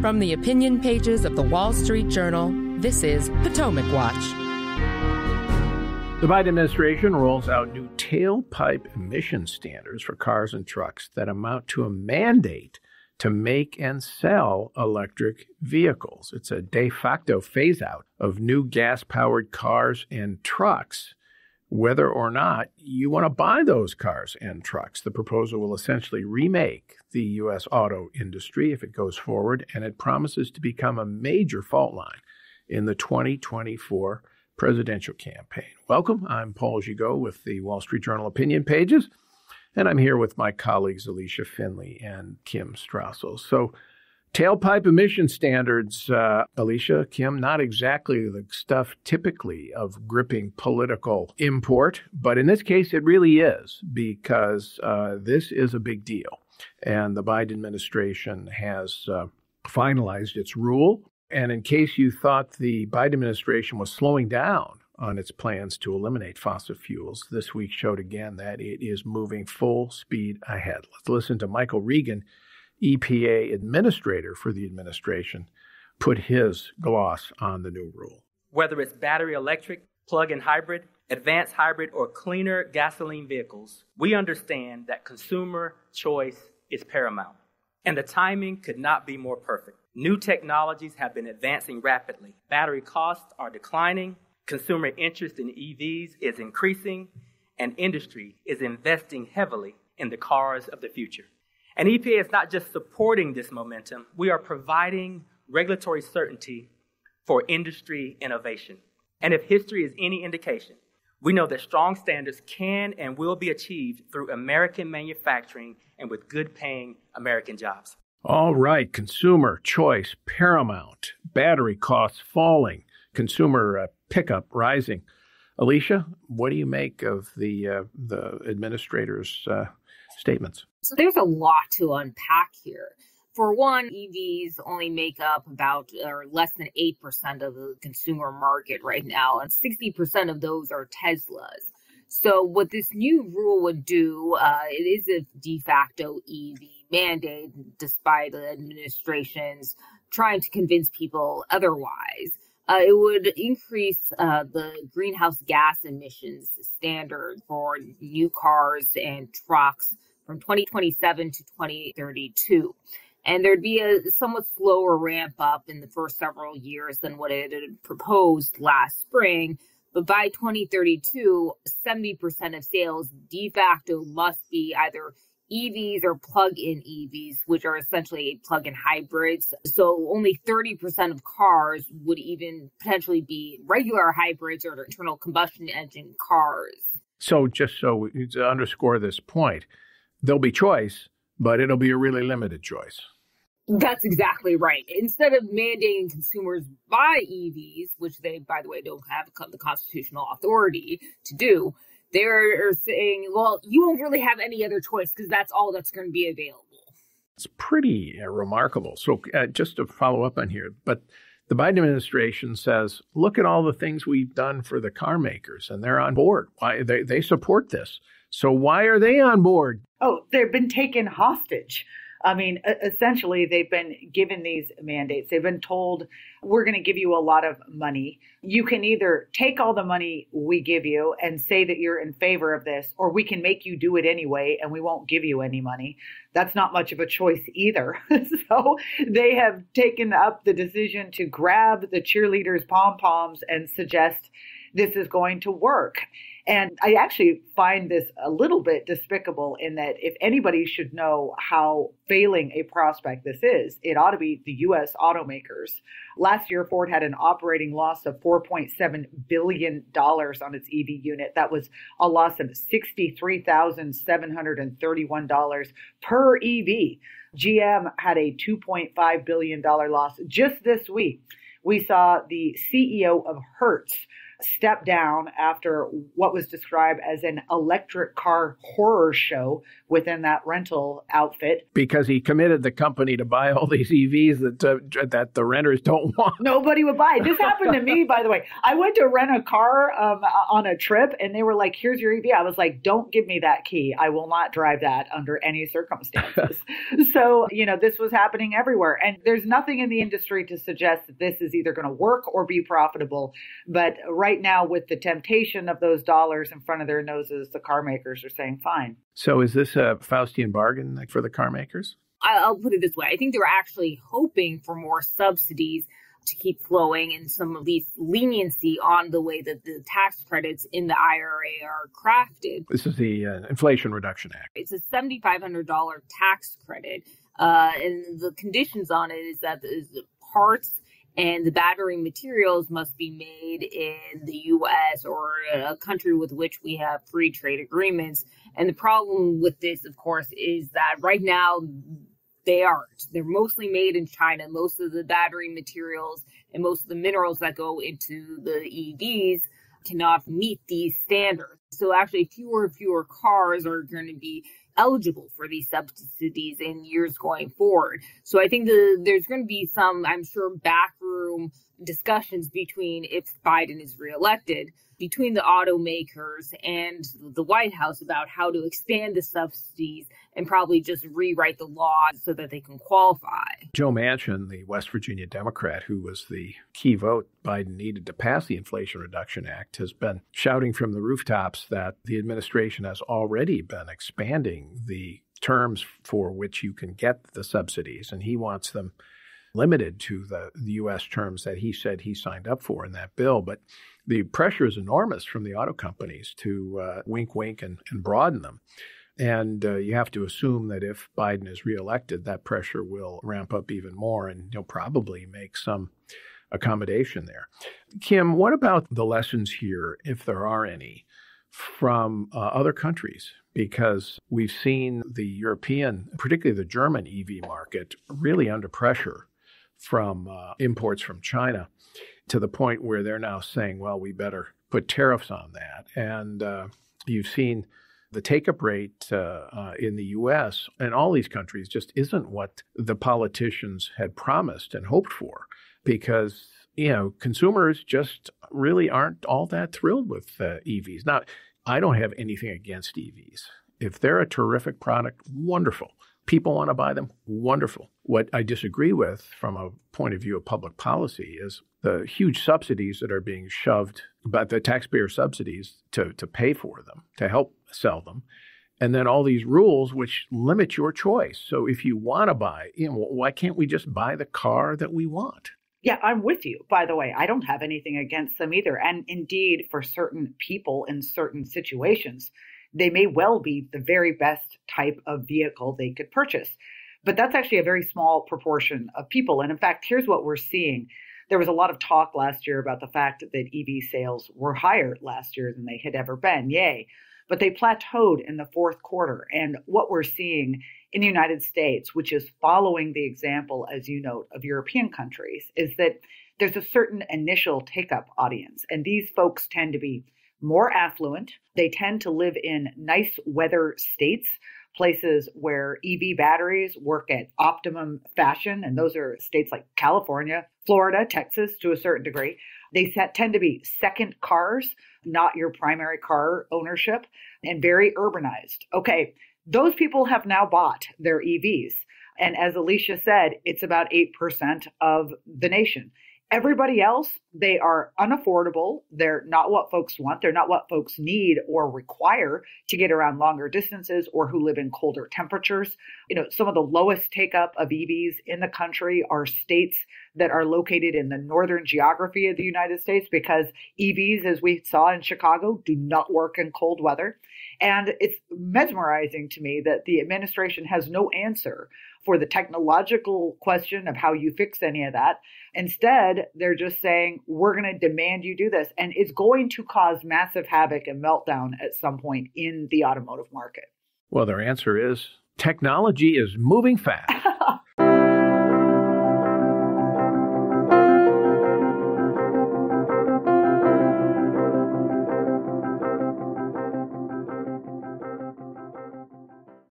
From the opinion pages of the Wall Street Journal, this is Potomac Watch. The Biden administration rolls out new tailpipe emission standards for cars and trucks that amount to a mandate to make and sell electric vehicles. It's a de facto phase out of new gas powered cars and trucks whether or not you want to buy those cars and trucks. The proposal will essentially remake the U.S. auto industry if it goes forward, and it promises to become a major fault line in the 2024 presidential campaign. Welcome. I'm Paul Gigot with the Wall Street Journal opinion pages, and I'm here with my colleagues Allysia Finley and Kim Strassel. So, Tailpipe emission standards, uh, Allysia, Kim, not exactly the stuff typically of gripping political import, but in this case it really is because uh, this is a big deal. And the Biden administration has uh, finalized its rule. And in case you thought the Biden administration was slowing down on its plans to eliminate fossil fuels, this week showed again that it is moving full speed ahead. Let's listen to Michael Regan EPA administrator for the administration, put his gloss on the new rule. Whether it's battery electric, plug in hybrid, advanced hybrid, or cleaner gasoline vehicles, we understand that consumer choice is paramount. And the timing could not be more perfect. New technologies have been advancing rapidly. Battery costs are declining, consumer interest in EVs is increasing, and industry is investing heavily in the cars of the future. And EPA is not just supporting this momentum, we are providing regulatory certainty for industry innovation. And if history is any indication, we know that strong standards can and will be achieved through American manufacturing and with good paying American jobs. All right, consumer choice paramount, battery costs falling, consumer uh, pickup rising. Allysia, what do you make of the uh, the administrator's uh, statements? So there's a lot to unpack here. For one, EVs only make up about or less than 8% of the consumer market right now, and 60% of those are Teslas. So what this new rule would do, uh, it is a de facto EV mandate, despite the administration's trying to convince people otherwise. Uh, it would increase uh, the greenhouse gas emissions standard for new cars and trucks from 2027 to 2032. And there'd be a somewhat slower ramp up in the first several years than what it had proposed last spring. But by 2032, 70% of sales de facto must be either EVs or plug-in EVs, which are essentially plug-in hybrids. So only 30% of cars would even potentially be regular hybrids or internal combustion engine cars. So just so to underscore this point, there'll be choice, but it'll be a really limited choice. That's exactly right. Instead of mandating consumers buy EVs, which they, by the way, don't have the constitutional authority to do, they're saying, well, you won't really have any other choice because that's all that's going to be available. It's pretty uh, remarkable. So, uh, just to follow up on here, but the Biden administration says, look at all the things we've done for the car makers, and they're on board. Why they, they support this. So why are they on board? Oh, they've been taken hostage. I mean, essentially, they've been given these mandates. They've been told, we're going to give you a lot of money. You can either take all the money we give you and say that you're in favor of this, or we can make you do it anyway and we won't give you any money. That's not much of a choice either. so they have taken up the decision to grab the cheerleaders' pom poms and suggest this is going to work. And I actually find this a little bit despicable in that if anybody should know how failing a prospect this is, it ought to be the U.S. automakers. Last year, Ford had an operating loss of $4.7 billion on its EV unit. That was a loss of $63,731 per EV. GM had a $2.5 billion loss just this week. We saw the CEO of Hertz stepped down after what was described as an electric car horror show within that rental outfit because he committed the company to buy all these EVs that uh, that the renters don't want. Nobody would buy. This happened to me, by the way. I went to rent a car um, on a trip, and they were like, "Here's your EV." I was like, "Don't give me that key. I will not drive that under any circumstances." so you know, this was happening everywhere, and there's nothing in the industry to suggest that this is either going to work or be profitable. But right now, with the temptation of those dollars in front of their noses, the car makers are saying, "Fine." So, is this a Faustian bargain for the car makers? I'll put it this way: I think they're actually hoping for more subsidies to keep flowing and some of these leniency on the way that the tax credits in the IRA are crafted. This is the uh, Inflation Reduction Act. It's a $7,500 tax credit. Uh, and the conditions on it is that the parts and the battery materials must be made in the US or a country with which we have free trade agreements. And the problem with this, of course, is that right now they aren't. They're mostly made in China. Most of the battery materials and most of the minerals that go into the EVs cannot meet these standards. So actually fewer and fewer cars are going to be eligible for these subsidies in years going forward. So I think the, there's going to be some, I'm sure, backroom discussions between if Biden is reelected between the automakers and the White House about how to expand the subsidies and probably just rewrite the law so that they can qualify. Joe Manchin, the West Virginia Democrat who was the key vote Biden needed to pass the Inflation Reduction Act, has been shouting from the rooftops that the administration has already been expanding the terms for which you can get the subsidies, and he wants them limited to the, the U.S. terms that he said he signed up for in that bill. But the pressure is enormous from the auto companies to uh, wink, wink, and, and broaden them. And uh, you have to assume that if Biden is reelected, that pressure will ramp up even more and he'll probably make some accommodation there. Kim, what about the lessons here, if there are any, from uh, other countries? Because we've seen the European, particularly the German EV market, really under pressure from uh, imports from China to the point where they're now saying, well, we better put tariffs on that. And uh, you've seen the take up rate uh, uh, in the US and all these countries just isn't what the politicians had promised and hoped for because, you know, consumers just really aren't all that thrilled with uh, EVs. Now, I don't have anything against EVs. If they're a terrific product, wonderful people want to buy them, wonderful. What I disagree with from a point of view of public policy is the huge subsidies that are being shoved, but the taxpayer subsidies to, to pay for them, to help sell them. And then all these rules which limit your choice. So if you want to buy, you know, why can't we just buy the car that we want? Yeah, I'm with you. By the way, I don't have anything against them either. And indeed, for certain people in certain situations, they may well be the very best type of vehicle they could purchase. But that's actually a very small proportion of people. And in fact, here's what we're seeing. There was a lot of talk last year about the fact that EV sales were higher last year than they had ever been. Yay. But they plateaued in the fourth quarter. And what we're seeing in the United States, which is following the example, as you note, of European countries, is that there's a certain initial take up audience. And these folks tend to be more affluent. They tend to live in nice weather states, places where EV batteries work at optimum fashion. And those are states like California, Florida, Texas to a certain degree. They tend to be second cars, not your primary car ownership, and very urbanized. Okay, those people have now bought their EVs. And as Allysia said, it's about 8% of the nation. Everybody else, they are unaffordable. They're not what folks want. They're not what folks need or require to get around longer distances or who live in colder temperatures. You know, some of the lowest take up of EVs in the country are states that are located in the northern geography of the United States because EVs, as we saw in Chicago, do not work in cold weather. And it's mesmerizing to me that the administration has no answer for the technological question of how you fix any of that. Instead, they're just saying, we're going to demand you do this. And it's going to cause massive havoc and meltdown at some point in the automotive market. Well, their answer is technology is moving fast.